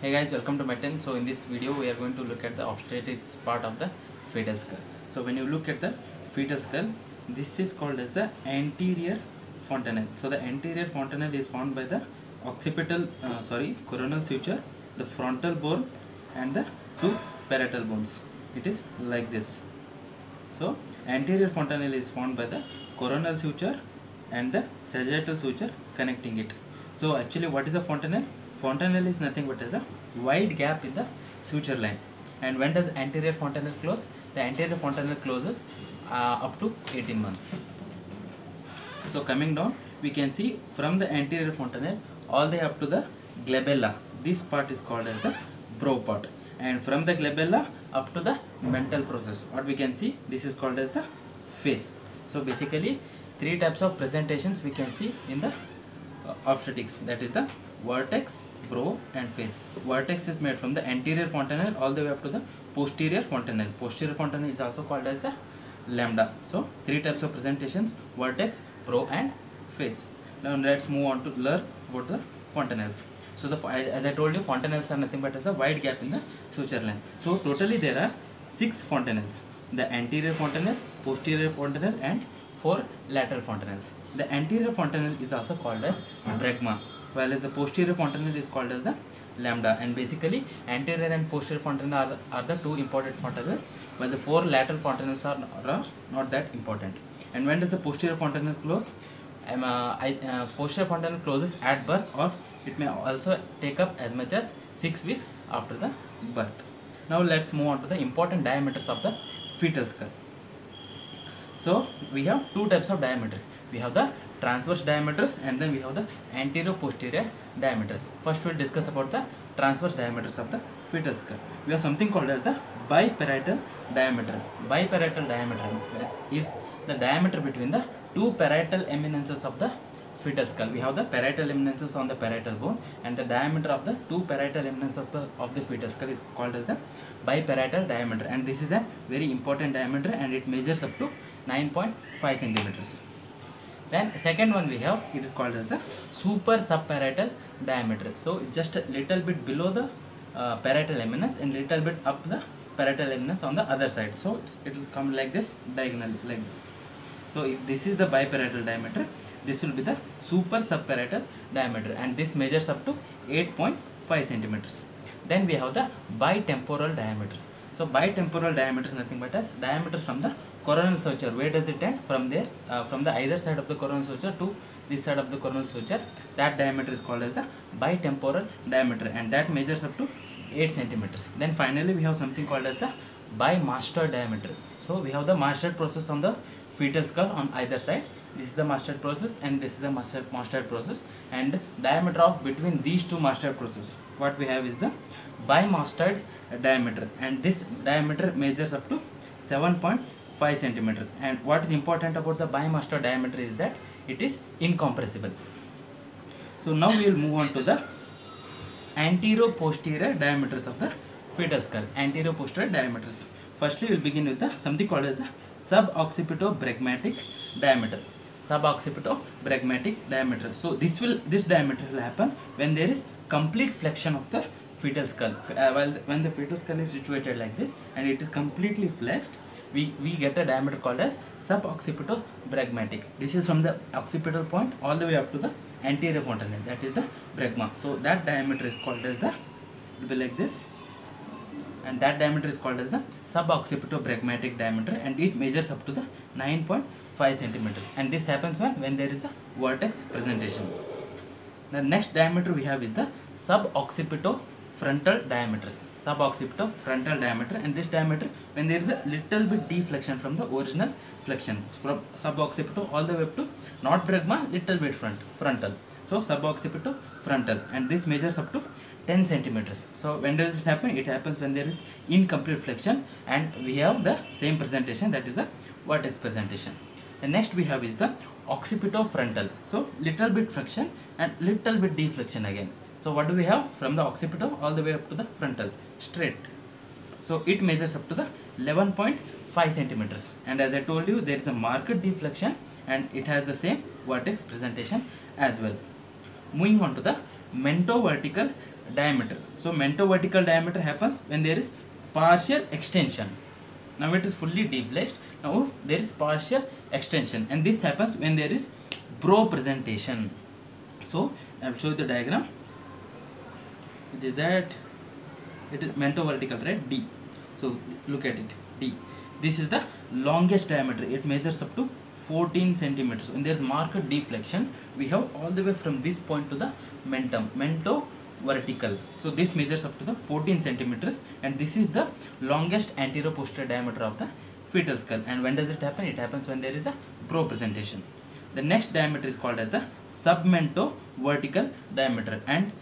Hey guys, welcome to Metin. So in this video, we are going to look at the obstetrics part of the fetal skull. So when you look at the fetal skull, this is called as the anterior fontanelle. So the anterior fontanelle is formed by the occipital, uh, sorry, coronal suture, the frontal bone, and the two parietal bones. It is like this. So anterior fontanelle is formed by the coronal suture and the sagittal suture connecting it. So actually what is a fontanelle? Fontanelle is nothing but as a wide gap in the suture line. And when does anterior fontanelle close? The anterior fontanelle closes uh, up to 18 months. So coming down, we can see from the anterior fontanelle all the way up to the glabella. This part is called as the brow part. And from the glabella up to the mental process. What we can see, this is called as the face. So basically, three types of presentations we can see in the uh, obstetrics. That is the vertex, brow and face. Vertex is made from the anterior fontanelle all the way up to the posterior fontanelle. Posterior fontanelle is also called as lambda. So three types of presentations, vertex, brow and face. Now let's move on to learn about the fontanelles. So the as I told you, fontanelles are nothing but as the wide gap in the suture line. So totally there are six fontanelles: the anterior fontanelle, posterior fontanelle, and four lateral fontanelles. The anterior fontanelle is also called as bregma, while as the posterior fontanelle is called as the lambda. And basically, anterior and posterior fontanelle are, are the two important fontanelles, while the four lateral fontanelles are, are not that important. And when does the posterior fontanelle close? Um, uh, I, uh, posterior fontanelle closes at birth or it may also take up as much as 6 weeks after the birth. Now let's move on to the important diameters of the fetal skull. So we have two types of diameters. We have the transverse diameters and then we have the anterior posterior diameters. First we'll discuss about the transverse diameters of the fetal skull. We have something called as the biparietal diameter. Biparietal diameter is the diameter between the two parietal eminences of the fetal skull. We have the parietal eminences on the parietal bone and the diameter of the two parietal eminences of the, of the fetal skull is called as the biparietal diameter and this is a very important diameter and it measures up to 9.5 centimeters. Then second one we have it is called as the super subparietal diameter. So just a little bit below the uh, parietal eminence and little bit up the parietal eminence on the other side. So it will come like this diagonally like this. So if this is the biparietal diameter, this will be the super subparietal diameter and this measures up to 8.5 centimeters. Then we have the bitemporal diameters. So bitemporal diameter is nothing but as diameter from the coronal suture. Where does it end? From there, uh, from the either side of the coronal suture to this side of the coronal suture. That diameter is called as the bitemporal diameter and that measures up to 8 centimeters. Then finally we have something called as the bimastoid diameter. So we have the mastoid process on the fetal skull on either side this is the mastoid process and this is the mastoid, mastoid process and diameter of between these two mastoid process what we have is the bimastoid diameter. And this diameter measures up to 7.5 centimeter. And what is important about the bimastoid diameter is that it is incompressible. So now we will move on to the anterior posterior diameters of the fetal skull anterior posterior diameters. Firstly we will begin with the something called as the suboccipitobregmatic diameter. Suboccipitobregmatic diameter. So this will this diameter will happen when there is complete flexion of the fetal skull. Uh, the, when the fetal skull is situated like this and it is completely flexed we we get a diameter called as suboccipitobregmatic this is from the occipital point all the way up to the anterior fontanelle that is the bregma. So that diameter is called as the be like this. And that diameter is called as the suboccipitobregmatic diameter and it measures up to the 9.5 centimeters. And this happens when when there is a vertex presentation. The next diameter we have is the suboccipitofrontal diameters suboccipitofrontal diameter and this diameter when there is a little bit deflection from the original flexion from suboccipito all the way up to not bregma little bit front frontal so suboccipitofrontal and this measures up to 10 centimeters. So when does it happen? It happens when there is incomplete flexion and we have the same presentation that is a vertex presentation. The next we have is the occipitofrontal. So little bit flexion and little bit deflection again. So what do we have? From the occipital all the way up to the frontal straight. So it measures up to the 11.5 centimeters. And as I told you there is a marked deflection and it has the same vertex presentation as well. Moving on to the mentovertical diameter. So mento-vertical diameter happens when there is partial extension. Now it is fully deflexed. Now there is partial extension. And this happens when there is brow presentation. So i will show you the diagram it is that it is mento vertical right? D. So look at it. D. This is the longest diameter. It measures up to 14 centimeters. When there's marked deflection we have all the way from this point to the mentum mento vertical so this measures up to the 14 centimeters and this is the longest anterior posterior diameter of the fetal skull. And when does it happen? It happens when there is a brow presentation the next diameter is called as the submento vertical diameter. And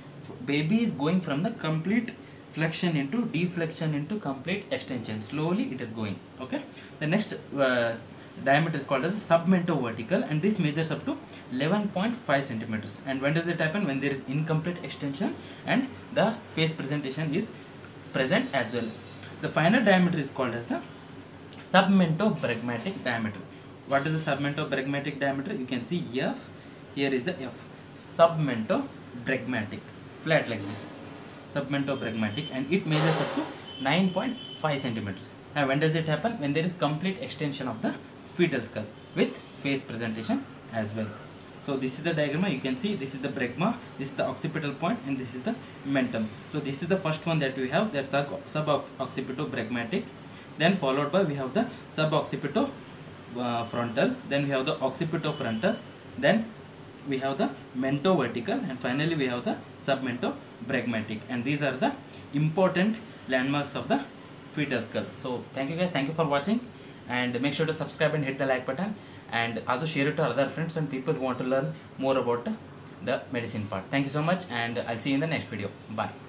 baby is going from the complete flexion into deflection into complete extension. Slowly it is going okay? The next uh, diameter is called as submento vertical and this measures up to 11.5 centimeters. And when does it happen? When there is incomplete extension and the face presentation is present as well. The final diameter is called as the submento bregmatic diameter. What is the submento bregmatic diameter? You can see f. Here is the f. Submento bregmatic flat like this. Submento bregmatic and it measures up to 9.5 centimeters. And when does it happen? When there is complete extension of the fetal skull with face presentation as well. So this is the diagram. You can see this is the bregma this is the occipital point and this is the mentum. So this is the first one that we have that's sub suboccipito-bregmatic. Then followed by we have the suboccipito uh, frontal. Then we have the occipito-frontal. Then we have the mento-vertical and finally we have the submento-bregmatic and these are the important landmarks of the fetal skull. So thank you guys. Thank you for watching. And make sure to subscribe and hit the like button. And also share it to other friends and people who want to learn more about the medicine part. Thank you so much and i'll see you in the next video. Bye